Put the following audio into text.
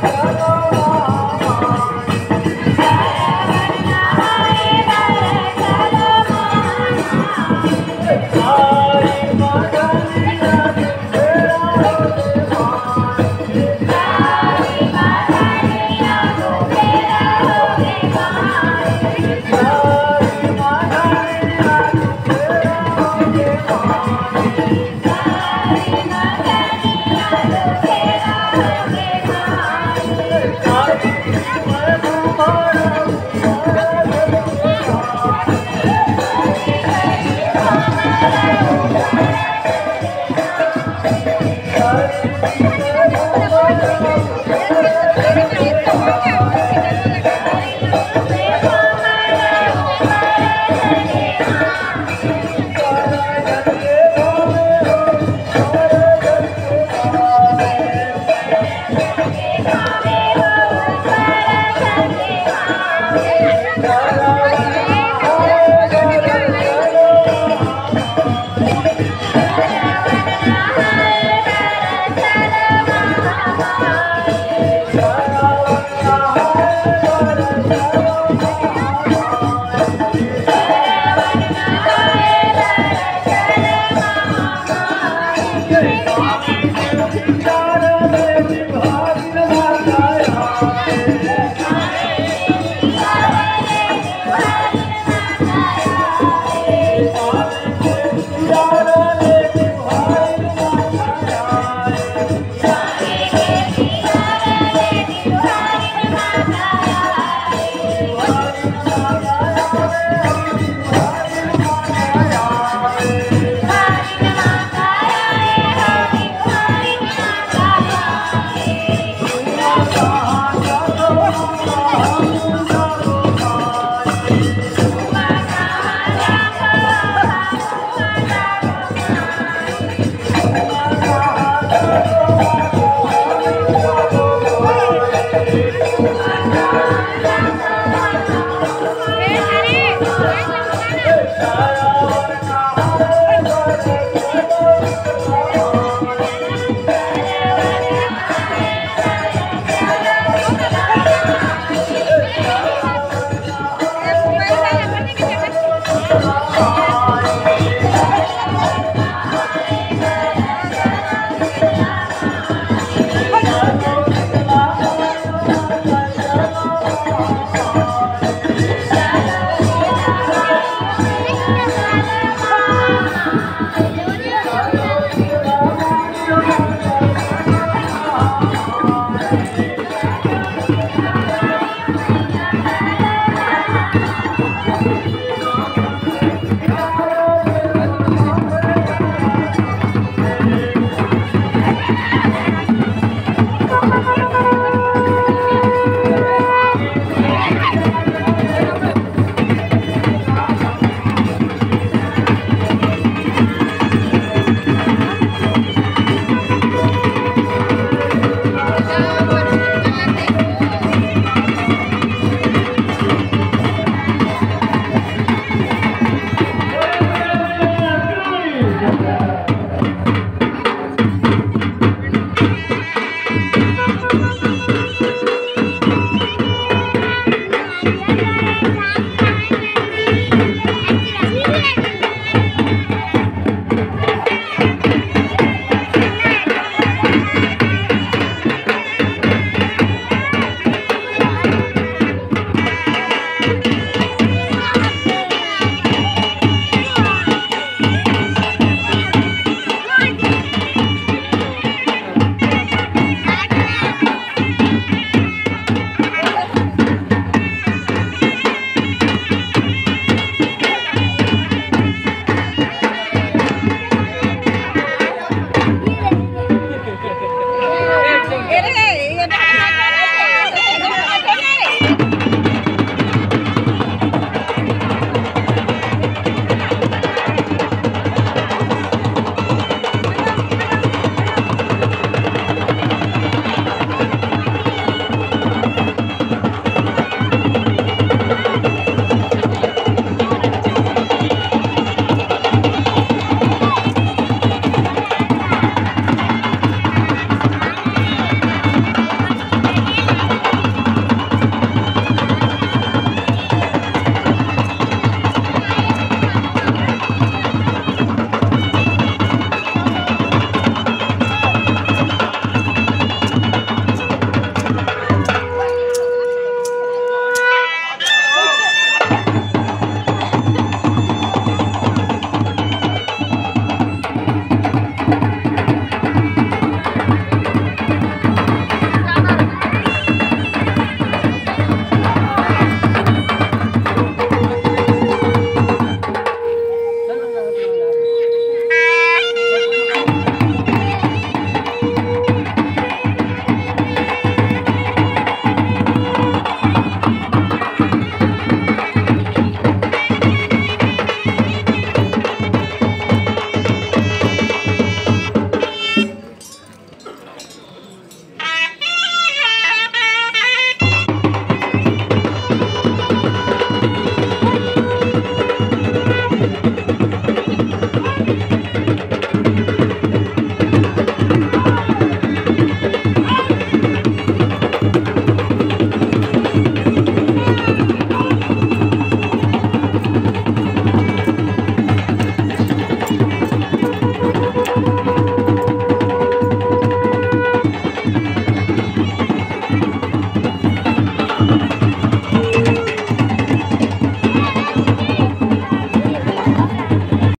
Gracias. Thank you. Okay. Thank